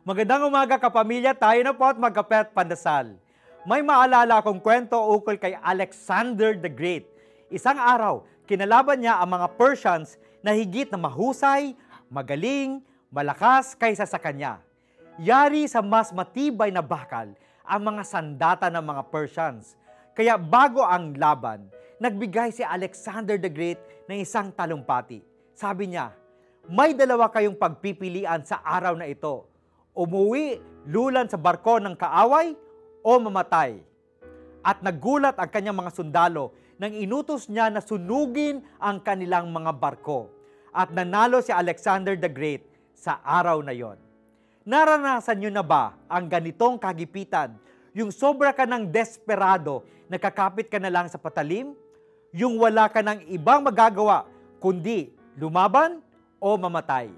Magandang umaga kapamilya, tayo na po at magkapet pandasal. May maalala akong kwento ukol kay Alexander the Great. Isang araw, kinalaban niya ang mga Persians na higit na mahusay, magaling, malakas kaysa sa kanya. Yari sa mas matibay na bakal ang mga sandata ng mga Persians. Kaya bago ang laban, nagbigay si Alexander the Great ng isang talumpati. Sabi niya, may dalawa kayong pagpipilian sa araw na ito. Umuwi, lulan sa barko ng kaaway, o mamatay. At nagulat ang kanyang mga sundalo nang inutos niya na sunugin ang kanilang mga barko. At nanalo si Alexander the Great sa araw na yon. Naranasan niyo na ba ang ganitong kagipitan? Yung sobra ka ng desperado, nakakapit ka na lang sa patalim? Yung wala ka ng ibang magagawa, kundi lumaban o mamatay?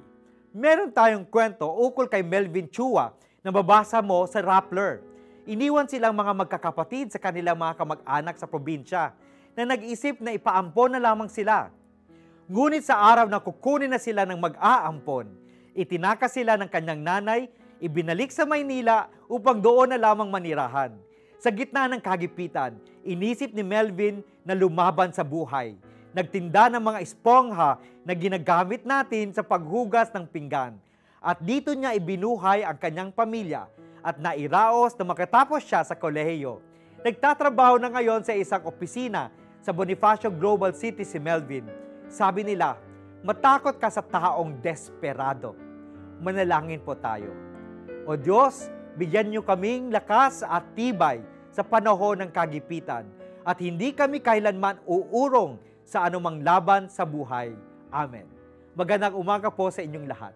Meron tayong kwento ukol kay Melvin Chua na babasa mo sa Rappler. Iniwan silang mga magkakapatid sa kanilang mga kamag-anak sa probinsya na nag-isip na ipaampon na lamang sila. Ngunit sa araw na kukunin na sila ng mag-aampon, itinaka sila ng kanyang nanay, ibinalik sa Maynila upang doon na lamang manirahan. Sa gitna ng kagipitan, inisip ni Melvin na lumaban sa buhay. Nagtinda ng mga espongha na ginagamit natin sa paghugas ng pinggan. At dito niya ibinuhay ang kanyang pamilya at nairaos na makatapos siya sa kolehiyo. Nagtatrabaho na ngayon sa isang opisina sa Bonifacio Global City si Melvin. Sabi nila, matakot ka sa taong desperado. Manalangin po tayo. O Diyos, bigyan niyo kaming lakas at tibay sa panahon ng kagipitan at hindi kami kailanman uurong sa anumang laban sa buhay. Amen. Magandang umaga po sa inyong lahat.